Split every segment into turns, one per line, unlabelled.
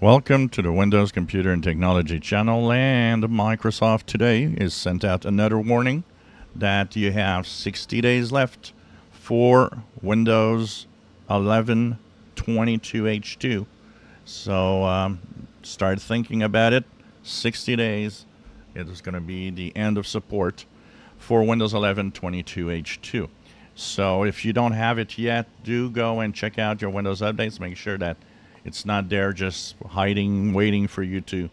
Welcome to the Windows Computer and Technology channel. And Microsoft today is sent out another warning that you have 60 days left for Windows 11 22H2. So um, start thinking about it. 60 days. It is going to be the end of support for Windows 11 22H2. So if you don't have it yet, do go and check out your Windows updates. Make sure that it's not there just hiding, waiting for you to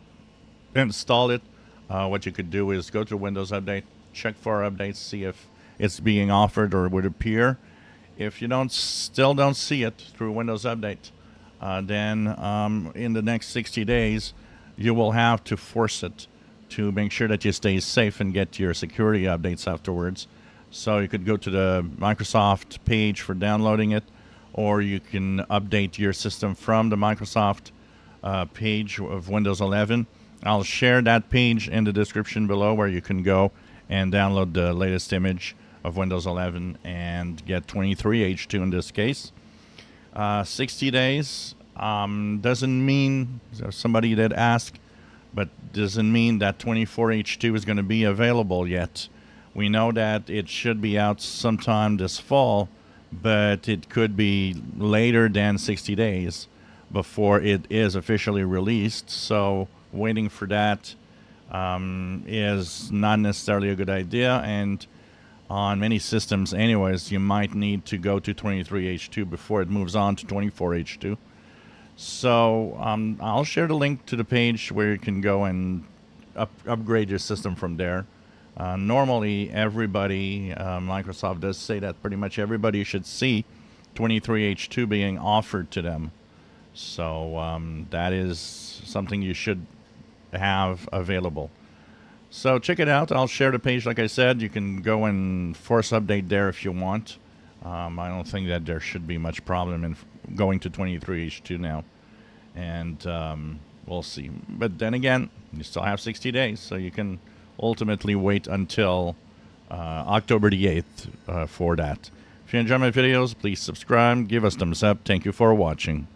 install it. Uh, what you could do is go to Windows Update, check for updates, see if it's being offered or would appear. If you don't still don't see it through Windows Update, uh, then um, in the next 60 days, you will have to force it to make sure that you stay safe and get your security updates afterwards. So you could go to the Microsoft page for downloading it or you can update your system from the Microsoft uh, page of Windows 11. I'll share that page in the description below where you can go and download the latest image of Windows 11 and get 23H2 in this case. Uh, 60 days um, doesn't mean somebody did ask, but doesn't mean that 24H2 is going to be available yet. We know that it should be out sometime this fall, but it could be later than 60 days before it is officially released. So waiting for that um, is not necessarily a good idea. And on many systems, anyways, you might need to go to 23H2 before it moves on to 24H2. So um, I'll share the link to the page where you can go and up- upgrade your system from there. Uh, normally, everybody, uh, Microsoft does say that pretty much everybody should see 23H2 being offered to them. So um, that is something you should have available. So check it out. I'll share the page. Like I said, you can go and force update there if you want. Um, I don't think that there should be much problem in going to 23H2 now. And um, we'll see. But then again, you still have 60 days, so you can ultimately wait until uh, October the 8th uh, for that. If you enjoy my videos, please subscribe, give us thumbs up. Thank you for watching.